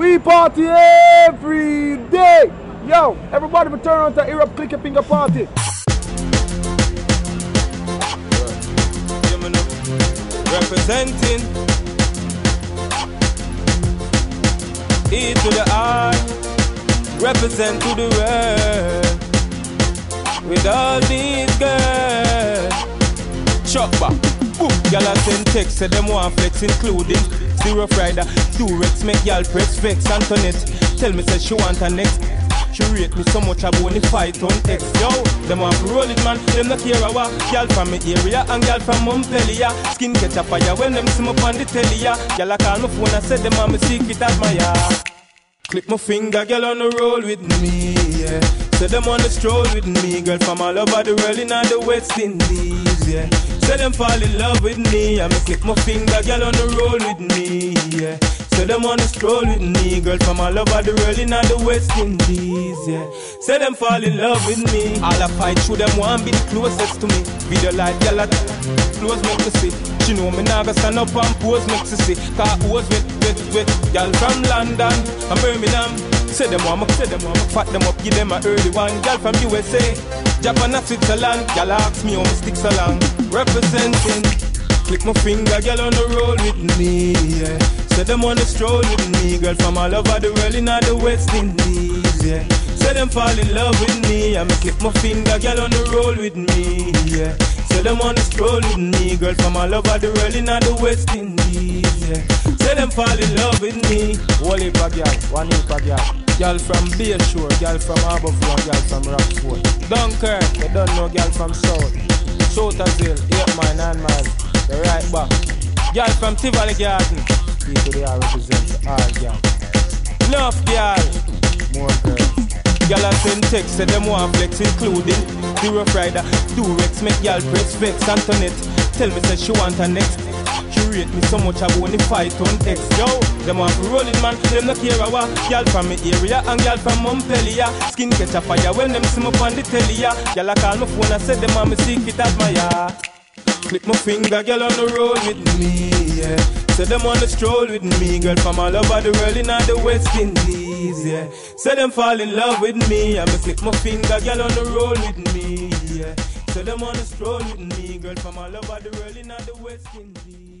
We party every day. Yo, everybody return on to Erup Click a Finger Party. Representing E to the R, represent to the world with all these girls. Chop back, boom, y'all send text, say them want flex, including Zero Friday, two Rex, make y'all press vex. Antoinette, tell me say she want a next. She rate me so much about the fight on X, yo. Them want roll it, man. Them not care a what. Girl from me area and girl from Montpellier. Skin catch a fire when them see me on the telly, yeah. Girl I call my phone and said them want me secret admire. Clip my finger, girl on the roll with me, yeah. Say them on the stroll with me, girl from all over the world in the West Indies, yeah. Say them fall in love with me, I me click my finger, girl on the roll with me, yeah. Say them on the stroll with me, girl from all over the world in the West Indies, yeah. Say them fall in love with me, all I fight through them want be the closest to me. Video like girl at close make me see. She know me now go stand up and pose make me see. Car was with with with girl from London and Birmingham. Say them me, say them me, fat them up, give them a early one. Girl from USA, Japan and Switzerland. Girl ask me how me stick so long. Representing, click my finger, girl on the roll with me. Yeah. Say them wanna stroll with me, girl from all over the world in all the West Indies. Yeah. Say them fall in love with me, I me click my finger, girl on the roll with me. Yeah. Say them wanna stroll with me, girl from all over the world in all the West Indies. Yeah. Say them fall in love with me. One heap of girl, one heap of girl. Girl from Bayshore, girl from Harbourfront, girl from Rockfort. Dunkirk, you don't know girl from South. Soutazil, 8 mile, 9 mile, the right back. Girl from Tivoli Garden, people they are represent all girl. Enough girl, more girls. Girl I send text, say them want flex, including the rough rider, do Rex, make y'all press vex. Antoinette, tell me say she want a next. She rate me so much about the fight on X, yo. Them want to roll it, man. Them not care a what. Girl from me area and girl from Montpellier. Skin catch a fire when them see me on the telly, yeah. Girl I call my phone and said them want me secret admire. Click my finger, girl on the road with me, yeah. Say them on the stroll with me, girl from all over the world in all the West Indies, yeah. Say them fall in love with me, I me click my finger, girl on the road with me, Say them on the stroll with me, girl from all over the world in the West Indies.